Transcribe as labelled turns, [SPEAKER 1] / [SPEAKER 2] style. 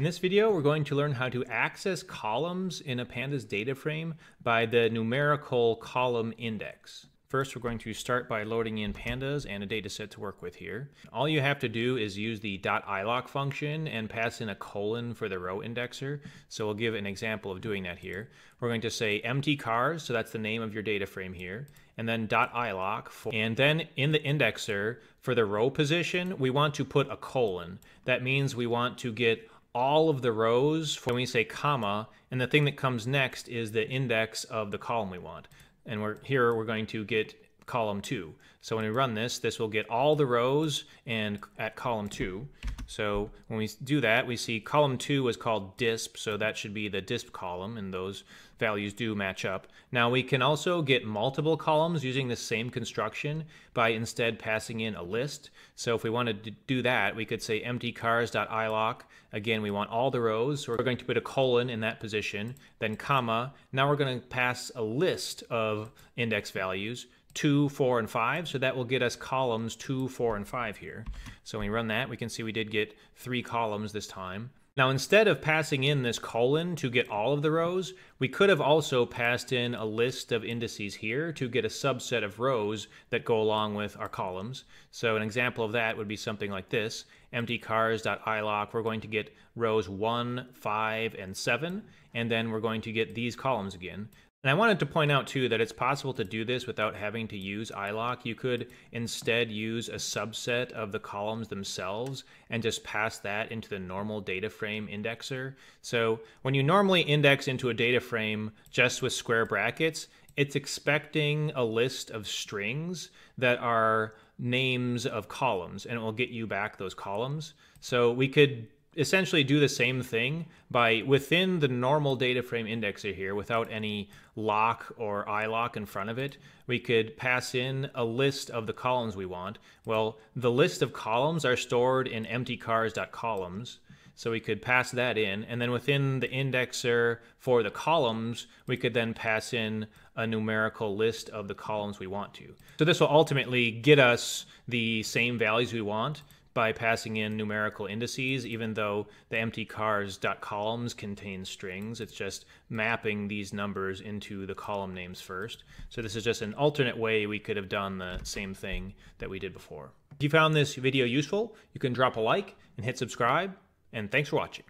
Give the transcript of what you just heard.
[SPEAKER 1] In this video, we're going to learn how to access columns in a pandas data frame by the numerical column index. First, we're going to start by loading in pandas and a dataset to work with here. All you have to do is use the .iloc function and pass in a colon for the row indexer. So we'll give an example of doing that here. We're going to say mtcars, so that's the name of your data frame here, and then .iloc. For, and then in the indexer, for the row position, we want to put a colon. That means we want to get all of the rows when we say comma, and the thing that comes next is the index of the column we want. And we're here we're going to get column 2. So when we run this, this will get all the rows and at column 2. So when we do that, we see column 2 is called disp, so that should be the disp column, and those values do match up. Now we can also get multiple columns using the same construction by instead passing in a list. So if we wanted to do that, we could say mtcars.iloc. Again, we want all the rows, so we're going to put a colon in that position, then comma. Now we're going to pass a list of index values 2, 4, and 5. So that will get us columns 2, 4, and 5 here. So when we run that, we can see we did get three columns this time. Now, instead of passing in this colon to get all of the rows, we could have also passed in a list of indices here to get a subset of rows that go along with our columns. So an example of that would be something like this, mtcars.iloc. We're going to get rows 1, 5, and 7, and then we're going to get these columns again. And I wanted to point out too that it's possible to do this without having to use iloc. You could instead use a subset of the columns themselves and just pass that into the normal data frame indexer. So when you normally index into a data frame just with square brackets, it's expecting a list of strings that are names of columns and it will get you back those columns. So we could essentially do the same thing by within the normal data frame indexer here without any loc or iloc in front of it we could pass in a list of the columns we want. Well the list of columns are stored in mtcars.columns so we could pass that in and then within the indexer for the columns we could then pass in a numerical list of the columns we want to. So this will ultimately get us the same values we want by passing in numerical indices, even though the mtcars.columns contain strings. It's just mapping these numbers into the column names first. So this is just an alternate way we could have done the same thing that we did before. If you found this video useful, you can drop a like and hit subscribe, and thanks for watching.